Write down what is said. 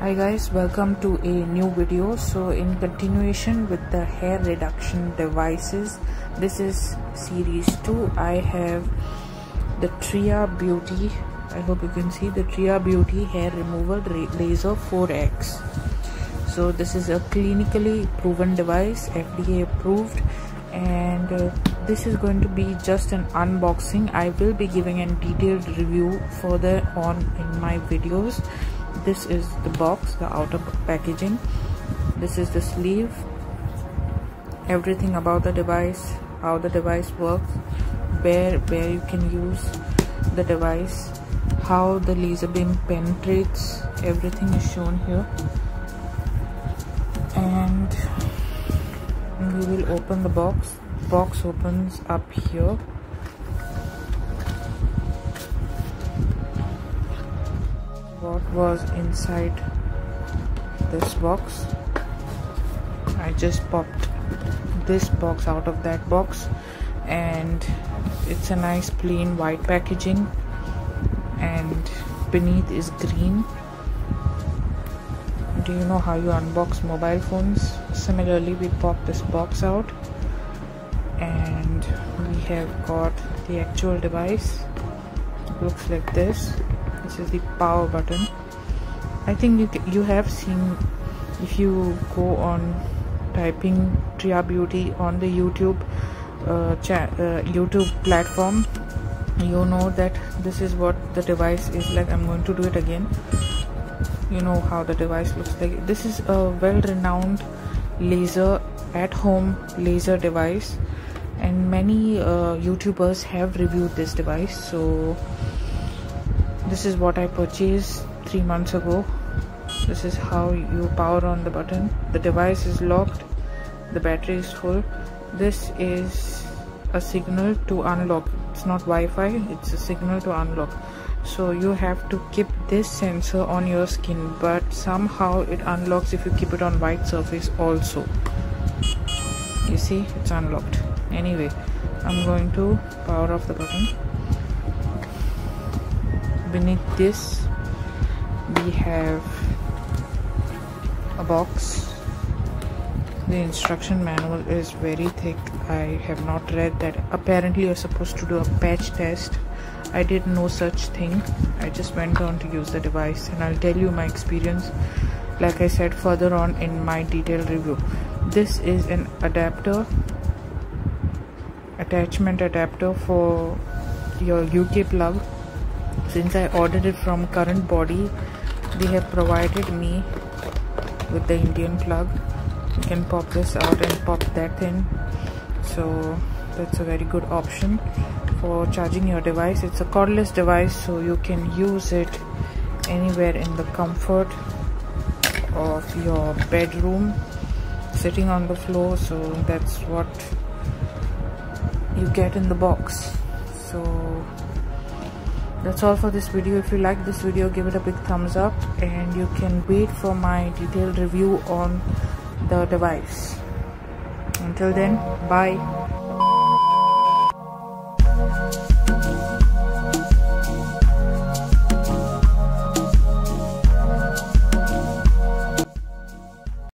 hi guys welcome to a new video. So in continuation with the hair reduction devices this is series 2 i have the tria beauty. I hope you can see the tria beauty hair removal laser 4x so this is a clinically proven device fda approved and uh, this is going to be just an unboxing. I will be giving a detailed review further on in my videos this is the box the outer packaging. This is the sleeve. Everything about the device how the device works where where you can use the device how the laser beam penetrates. Everything is shown here. And we will open the box. Box opens up here what was inside this box. I just popped this box out of that box and it's a nice plain white packaging and beneath is green. Do you know how you unbox mobile phones? Similarly we pop this box out and we have got the actual device. Looks like this this is the power button. I think you, you have seen if you go on typing Tria Beauty on the YouTube uh, uh, YouTube platform you know that this is what the device is like. I'm going to do it again. You know how the device looks like. This is a well-renowned laser at home laser device and many uh, youtubers have reviewed this device so this is what I purchased three months ago. This is how you power on the button. The device is locked. The battery is full. This is a signal to unlock. It's not Wi-Fi it's a signal to unlock. So you have to keep this sensor on your skin but somehow it unlocks if you keep it on white surface also. You see it's unlocked. Anyway I'm going to power off the button beneath this we have a box. The instruction manual is very thick. I have not read that. Apparently you're supposed to do a patch test. I did no such thing. I just went on to use the device and i'll tell you my experience like i said further on in my detailed review. This is an adapter attachment adapter for your uk plug since I ordered it from current body they have provided me with the Indian plug. You can pop this out and pop that in. So that's a very good option for charging your device. It's a cordless device so you can use it anywhere in the comfort of your bedroom sitting on the floor. So that's what you get in the box. So that's all for this video. If you like this video give it a big thumbs up and you can wait for my detailed review on the device. Until then bye